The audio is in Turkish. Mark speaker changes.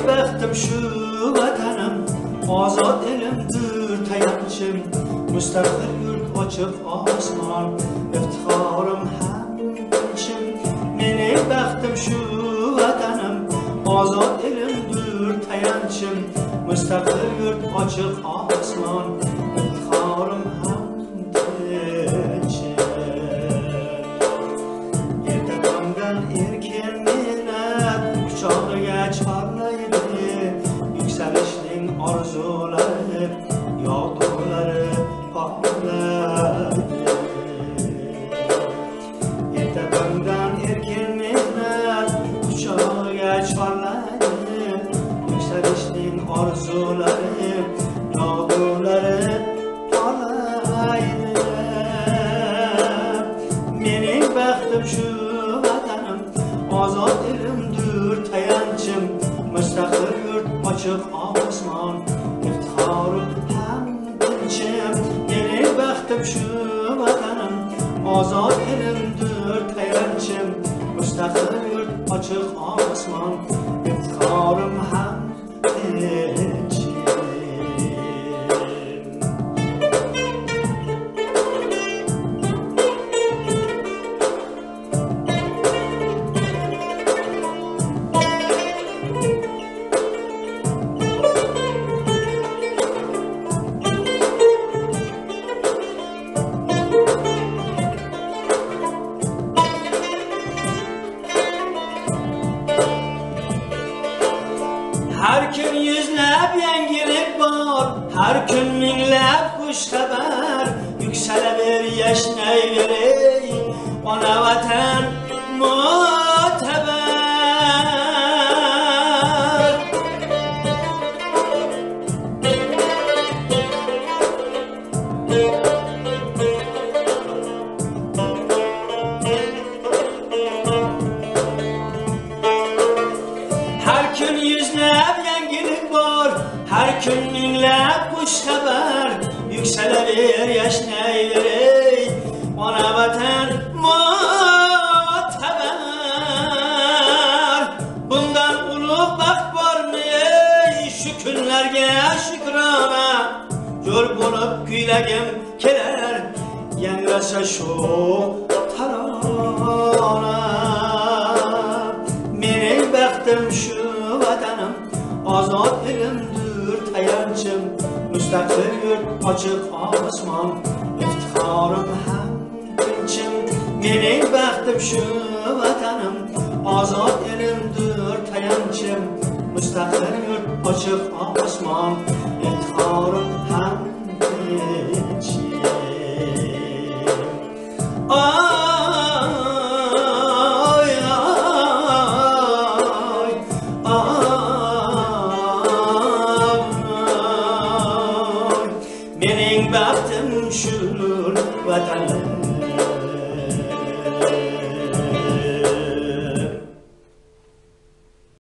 Speaker 1: Meni baxtim shu vatanim Ozod elimdir tayanchim Mustaqil yurt osmon Iftixorim ham tinchim Meni baxtim shu vatanim Ozod elimdir tayanchim Mustaqil yurt ochiq Quchog'iga chorlaydi Yuksalishning orzulari Yog'dulari porlaydi Mening baxtim shu vatanim Ozod elimdir tayanchim Mustaqil yurt ochiq osmon Iftixorim ham tinchim Mening baxtim shu song. It's called a Her gün yüzlab yangilik var Her gün minglab kuş haber. Yükselever yaşnayverey Ona vatan muteber Her gün yüzlab yangilik var Her gün minglab kuş haber. Yükselever yaşnayver ey Ona vatan muteber Bundan ulug' baxt bormi ey Shu kunlarga shukrona Jo'r bo'lib kuylagim kelar Yangrasa shu tarona vatanim Ozod elimdir tayanchim Mustaqil yurt ochiq osmon Iftixorim ham tinchim. Mening baxtim shu vatanim Ozod elimdir tayanchim Mustaqil yurt ochiq osmon Iftixorim ham tinchim. Buat.